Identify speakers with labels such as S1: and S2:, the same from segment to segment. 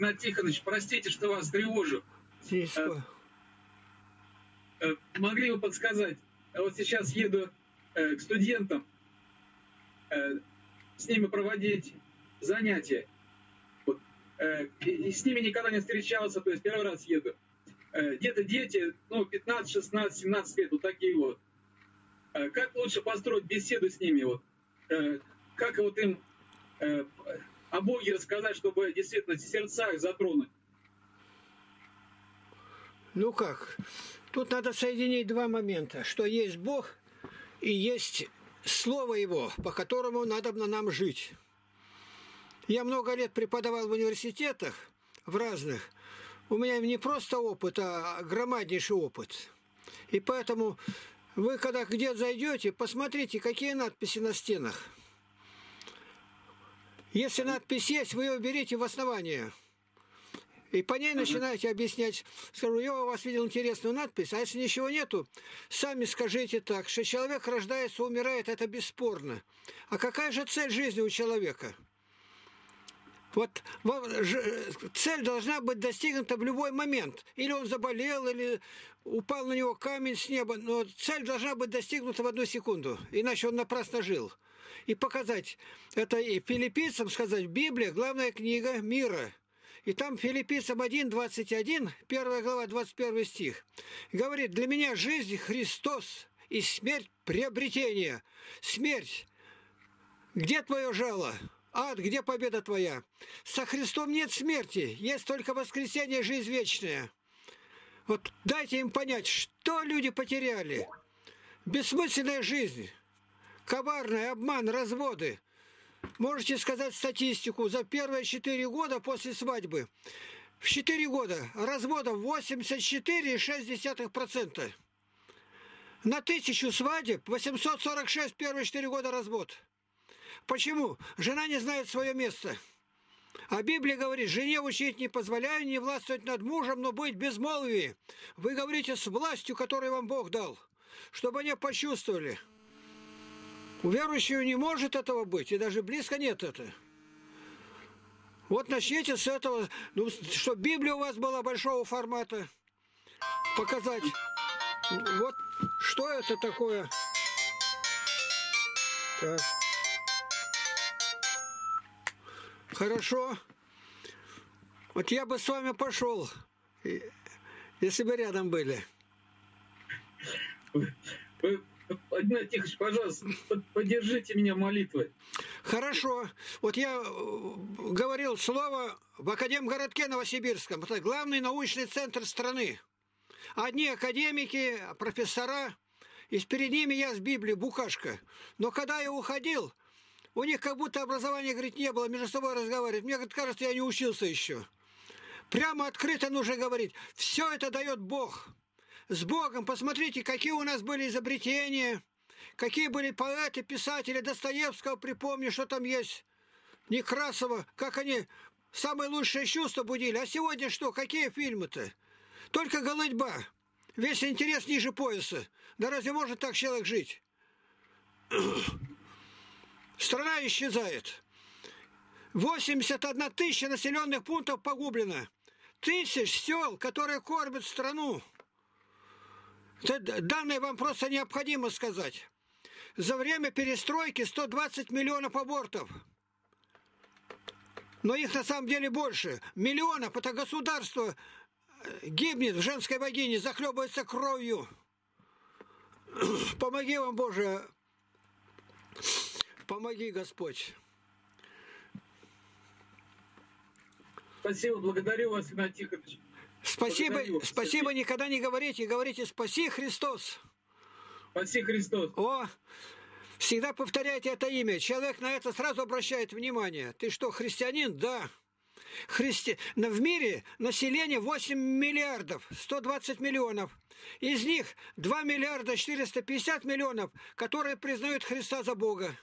S1: Игнат Тихонович, простите, что вас тревожу.
S2: Ничего.
S1: Э, могли бы подсказать, вот сейчас еду э, к студентам, э, с ними проводить занятия. Вот, и с ними никогда не встречался, то есть первый раз еду. Где-то дети, ну, 15, 16, 17 лет, вот такие вот. Как лучше построить беседу с ними? Вот? Как вот им о Боге рассказать, чтобы действительно сердца их затронуть?
S2: Ну как? Тут надо соединить два момента, что есть Бог и есть Слово Его, по которому надо на нам жить. Я много лет преподавал в университетах, в разных. У меня не просто опыт, а громаднейший опыт. И поэтому вы, когда где зайдете, посмотрите, какие надписи на стенах. Если надпись есть, вы ее берите в основание – и по ней начинаете объяснять. Скажу, я у вас видел интересную надпись, а если ничего нету, сами скажите так, что человек рождается, умирает, это бесспорно. А какая же цель жизни у человека? Вот цель должна быть достигнута в любой момент. Или он заболел, или упал на него камень с неба. Но цель должна быть достигнута в одну секунду. Иначе он напрасно жил. И показать, это и филиппийцам сказать, Библия – главная книга мира – и там Филиппийцам 1, 21, 1 глава, 21 стих, говорит, для меня жизнь Христос и смерть приобретение. Смерть, где твое жало? Ад, где победа твоя? Со Христом нет смерти, есть только воскресение, жизнь вечная. Вот дайте им понять, что люди потеряли. Бессмысленная жизнь, коварный обман, разводы – Можете сказать статистику за первые 4 года после свадьбы. В 4 года разводов 84,6%. На тысячу свадеб 846 первые 4 года развод. Почему? Жена не знает свое место. А Библия говорит, жене учить не позволяю, не властвовать над мужем, но быть безмолвии. Вы говорите с властью, которую вам Бог дал, чтобы они почувствовали – у верующего не может этого быть, и даже близко нет это. Вот начните с этого, ну, чтобы Библия у вас была большого формата, показать. Вот что это такое. Так. Хорошо. Вот я бы с вами пошел, если бы рядом были.
S1: Игнат Тихонович, пожалуйста, поддержите меня молитвой.
S2: Хорошо. Вот я э, говорил слово в Академгородке Новосибирском. Это главный научный центр страны. Одни академики, профессора, и перед ними я с Библией, букашка. Но когда я уходил, у них как будто образования, говорит, не было, между собой разговаривать. Мне говорит, кажется, я не учился еще. Прямо открыто нужно говорить. Все это дает Бог с Богом. Посмотрите, какие у нас были изобретения, какие были поэты, писатели Достоевского, припомни, что там есть, Некрасова, как они самые лучшие чувства будили. А сегодня что, какие фильмы-то? Только голытьба. Весь интерес ниже пояса. Да разве может так человек жить? Страна исчезает. 81 тысяча населенных пунктов погублено. Тысяч сел, которые кормят страну. Данные вам просто необходимо сказать. За время перестройки 120 миллионов абортов. Но их на самом деле больше. Миллионов. Это государство э, гибнет в женской вагине, захлебывается кровью. Помоги вам, Боже. Помоги, Господь.
S1: Спасибо, благодарю вас, Игнат Тихонович.
S2: Спасибо, спасибо никогда не говорите, говорите «Спаси Христос».
S1: Спаси Христос.
S2: О, всегда повторяйте это имя. Человек на это сразу обращает внимание. Ты что, христианин? Да. Христи... В мире население 8 миллиардов, 120 миллионов. Из них 2 миллиарда 450 миллионов, которые признают Христа за Бога.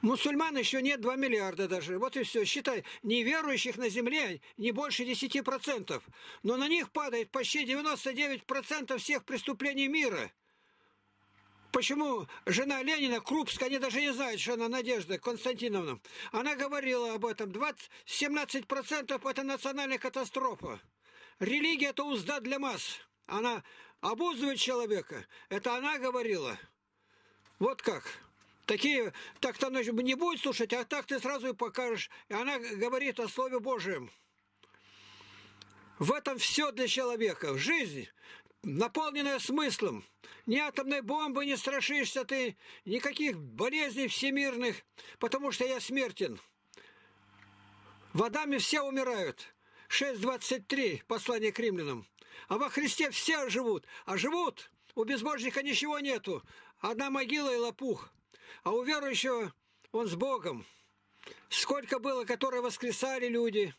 S2: Мусульман еще нет 2 миллиарда даже. Вот и все. Считай, неверующих на земле не больше 10%. Но на них падает почти 99% всех преступлений мира. Почему жена Ленина, Крупская, они даже не знают, что она Надежда Константиновна. Она говорила об этом. 20, 17% это национальная катастрофа. Религия – это узда для масс. Она обуздывает человека. Это она говорила. Вот как. Такие, так-то она не будет слушать, а так ты сразу и покажешь. И она говорит о Слове Божьем. В этом все для человека. Жизнь, наполненная смыслом. Ни атомной бомбы не страшишься ты, никаких болезней всемирных, потому что я смертен. В Адаме все умирают. 6.23, послание к римлянам. А во Христе все живут. А живут, у безбожника ничего нету. Одна могила и лопух. А у верующего он с Богом. Сколько было, которые воскресали люди.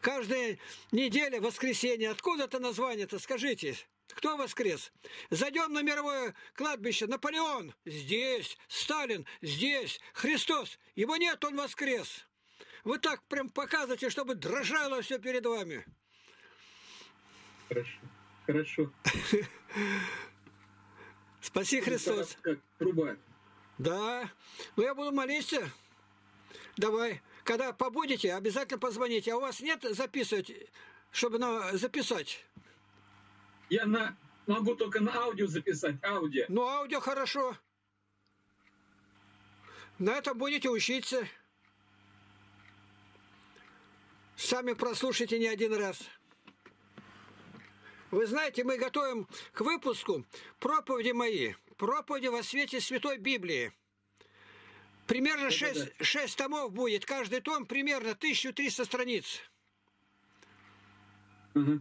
S2: Каждая неделя воскресенье. Откуда это название-то, скажите? Кто воскрес? Зайдем на мировое кладбище. Наполеон здесь, Сталин здесь, Христос. Его нет, он воскрес. Вы так прям показываете, чтобы дрожало все перед вами.
S1: Хорошо. Хорошо.
S2: Спаси Христос.
S1: Как труба.
S2: Да. Ну, я буду молиться. Давай. Когда побудете, обязательно позвоните. А у вас нет записывать, чтобы на, записать?
S1: Я на, могу только на аудио записать. Аудио.
S2: Ну, аудио хорошо. На этом будете учиться. Сами прослушайте не один раз. Вы знаете, мы готовим к выпуску проповеди мои, проповеди во свете Святой Библии. Примерно 6, 6 томов будет, каждый том примерно 1300 страниц.
S1: Угу.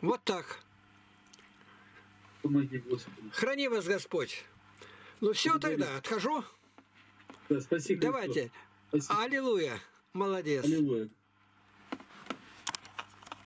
S2: Вот так.
S1: Помоги, Господи.
S2: Храни вас Господь. Ну все
S1: Благодарю.
S2: тогда, отхожу.
S1: Да, спасибо.
S2: Давайте.
S1: Спасибо.
S2: Аллилуйя. Молодец.
S1: Аллилуйя.